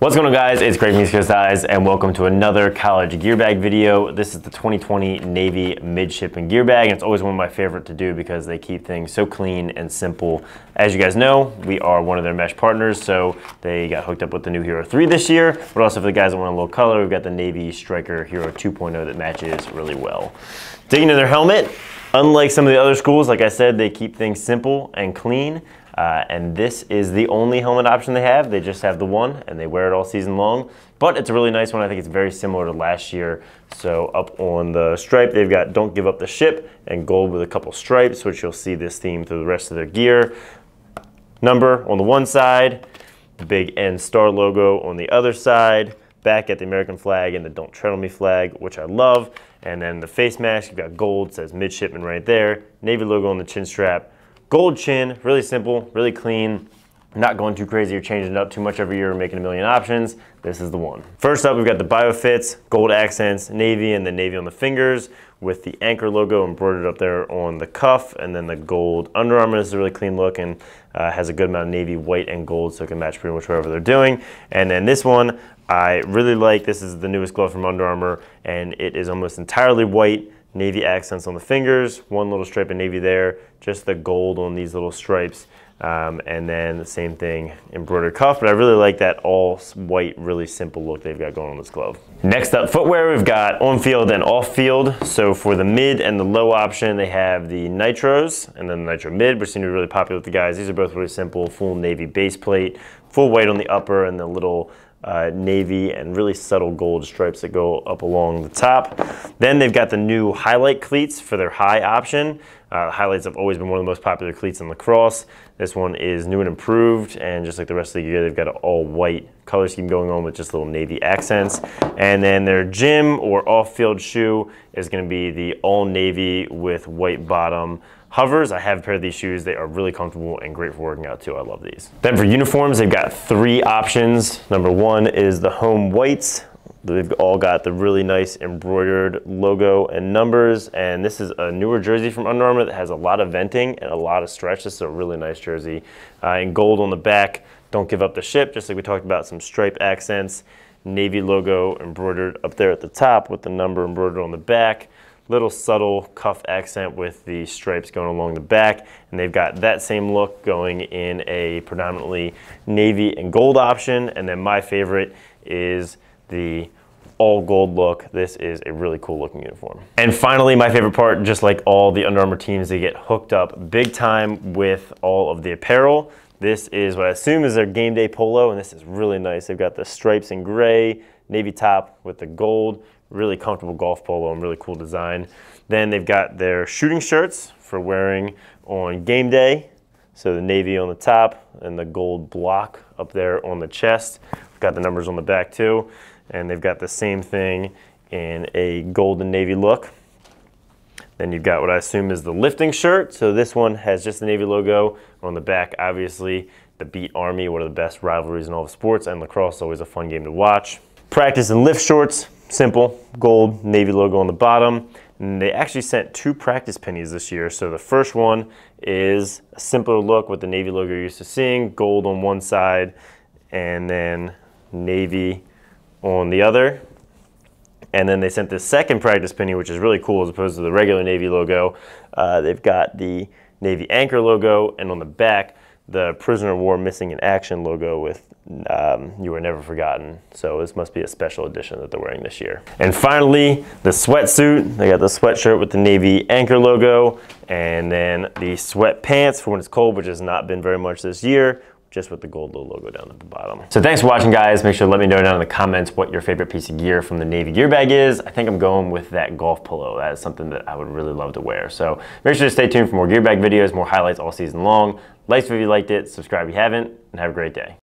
What's going on guys, it's Greg Eyes, and welcome to another college gear bag video. This is the 2020 Navy midshipman gear bag and it's always one of my favorite to do because they keep things so clean and simple. As you guys know, we are one of their mesh partners, so they got hooked up with the new Hero 3 this year, but also for the guys that want a little color, we've got the Navy Striker Hero 2.0 that matches really well. Digging into their helmet, unlike some of the other schools, like I said, they keep things simple and clean. Uh, and this is the only helmet option they have. They just have the one and they wear it all season long. But it's a really nice one. I think it's very similar to last year. So up on the stripe, they've got Don't Give Up the Ship and gold with a couple stripes, which you'll see this theme through the rest of their gear. Number on the one side, the big N star logo on the other side, back at the American flag and the Don't Tread on Me flag, which I love. And then the face mask, you've got gold, says midshipman right there, Navy logo on the chin strap, Gold chin, really simple, really clean. Not going too crazy or changing it up too much every year making a million options. This is the one. First up, we've got the BioFits, gold accents, navy, and the navy on the fingers with the anchor logo embroidered up there on the cuff and then the gold Under Armour. This is a really clean look and uh, has a good amount of navy, white, and gold so it can match pretty much whatever they're doing. And then this one, I really like. This is the newest glove from Under Armour and it is almost entirely white navy accents on the fingers, one little stripe of navy there, just the gold on these little stripes. Um, and then the same thing, embroidered cuff, but I really like that all white, really simple look they've got going on this glove. Next up, footwear, we've got on-field and off-field. So for the mid and the low option, they have the Nitros and then the Nitro Mid, which seem to be really popular with the guys. These are both really simple, full navy base plate, full white on the upper and the little uh, navy and really subtle gold stripes that go up along the top. Then they've got the new highlight cleats for their high option. Uh, highlights have always been one of the most popular cleats in lacrosse. This one is new and improved, and just like the rest of the year, they've got an all white color scheme going on with just little navy accents. And then their gym or off-field shoe is gonna be the all navy with white bottom HOVRs, I have a pair of these shoes. They are really comfortable and great for working out too. I love these. Then for uniforms, they've got three options. Number one is the home whites. They've all got the really nice embroidered logo and numbers. And this is a newer jersey from Under Armour that has a lot of venting and a lot of stretch. This is a really nice jersey. Uh, in gold on the back, don't give up the ship, just like we talked about, some stripe accents. Navy logo embroidered up there at the top with the number embroidered on the back little subtle cuff accent with the stripes going along the back. And they've got that same look going in a predominantly navy and gold option. And then my favorite is the all gold look. This is a really cool looking uniform. And finally, my favorite part, just like all the Under Armour teams, they get hooked up big time with all of the apparel. This is what I assume is their game day polo, and this is really nice. They've got the stripes in gray, navy top with the gold, really comfortable golf polo and really cool design. Then they've got their shooting shirts for wearing on game day. So the navy on the top and the gold block up there on the chest. We've got the numbers on the back too. And they've got the same thing in a golden navy look. Then you've got what I assume is the lifting shirt. So this one has just the Navy logo on the back. Obviously, the Beat Army, one of the best rivalries in all of sports, and lacrosse is always a fun game to watch. Practice and lift shorts, simple, gold Navy logo on the bottom. And they actually sent two practice pennies this year. So the first one is a simpler look with the Navy logo you're used to seeing, gold on one side, and then Navy on the other. And then they sent the second practice penny, which is really cool as opposed to the regular Navy logo. Uh, they've got the Navy anchor logo, and on the back, the prisoner of war missing in action logo with um, you were never forgotten. So this must be a special edition that they're wearing this year. And finally, the sweatsuit. They got the sweatshirt with the Navy anchor logo and then the sweatpants for when it's cold, which has not been very much this year just with the gold little logo down at the bottom. So thanks for watching guys. Make sure to let me know down in the comments what your favorite piece of gear from the Navy gear bag is. I think I'm going with that golf polo. That is something that I would really love to wear. So make sure to stay tuned for more gear bag videos, more highlights all season long. Like if you liked it, subscribe if you haven't, and have a great day.